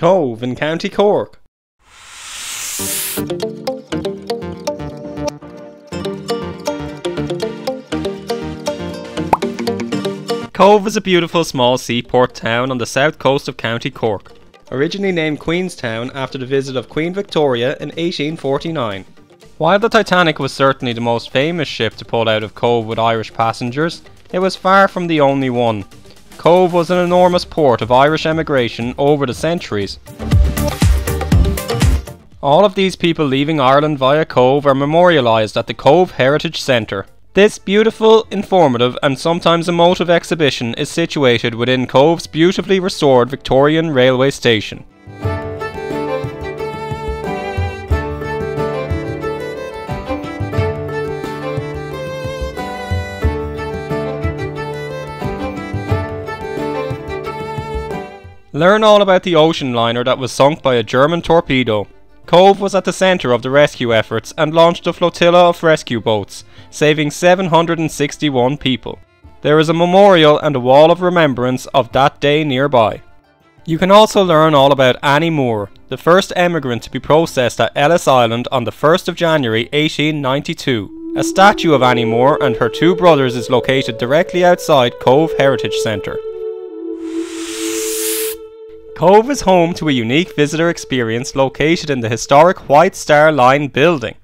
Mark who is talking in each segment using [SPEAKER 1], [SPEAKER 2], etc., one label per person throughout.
[SPEAKER 1] Cobh in County Cork. Cobh is a beautiful small seaport town on the south coast of County Cork, originally named Queenstown after the visit of Queen Victoria in 1849. While the Titanic was certainly the most famous ship to pull out of Cobh with Irish passengers, it was far from the only one. Cobh was an enormous port of Irish emigration over the centuries. All of these people leaving Ireland via Cobh are memorialised at the Cobh Heritage Centre. This beautiful, informative and sometimes emotive exhibition is situated within Cobh's beautifully restored Victorian railway station. Learn all about the ocean liner that was sunk by a German torpedo. Cobh was at the centre of the rescue efforts and launched a flotilla of rescue boats, saving 761 people. There is a memorial and a wall of remembrance of that day nearby. You can also learn all about Annie Moore, the first emigrant to be processed at Ellis Island on the 1st of January 1892. A statue of Annie Moore and her two brothers is located directly outside Cobh Heritage Centre. Cobh is home to a unique visitor experience located in the historic White Star Line building,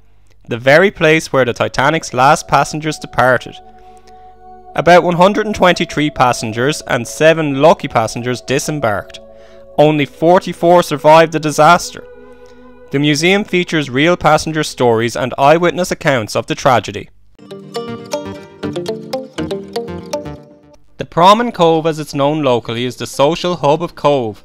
[SPEAKER 1] the very place where the Titanic's last passengers departed. About 123 passengers and 7 lucky passengers disembarked. Only 44 survived the disaster. The museum features real passenger stories and eyewitness accounts of the tragedy. The Prom in Cobh as it's known locally is the social hub of Cobh,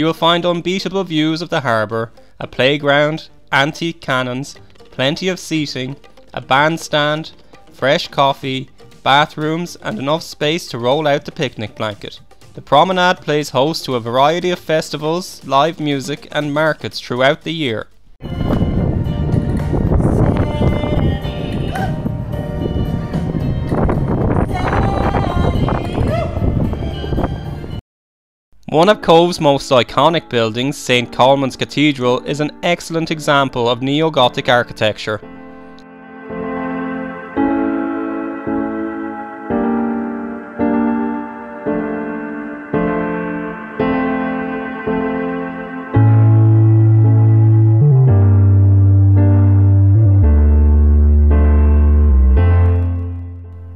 [SPEAKER 1] you will find unbeatable views of the harbour, a playground, antique cannons, plenty of seating, a bandstand, fresh coffee, bathrooms and enough space to roll out the picnic blanket. The promenade plays host to a variety of festivals, live music and markets throughout the year. One of Cobh's most iconic buildings, St Colman's Cathedral, is an excellent example of neo-Gothic architecture.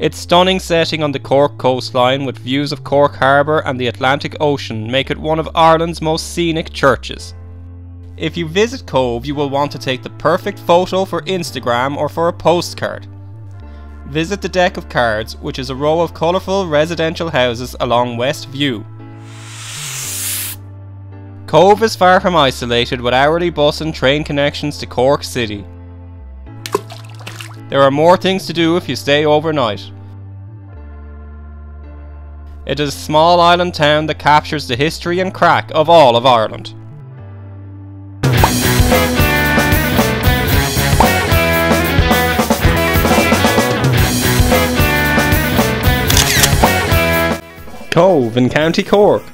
[SPEAKER 1] Its stunning setting on the Cork coastline with views of Cork Harbour and the Atlantic Ocean make it one of Ireland's most scenic churches. If you visit Cobh, you will want to take the perfect photo for Instagram or for a postcard. Visit the deck of cards which is a row of colourful residential houses along West View. Cobh is far from isolated with hourly bus and train connections to Cork City. There are more things to do if you stay overnight. It is a small island town that captures the history and crack of all of Ireland. Cobh in County Cork.